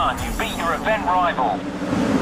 Done. You beat your event rival.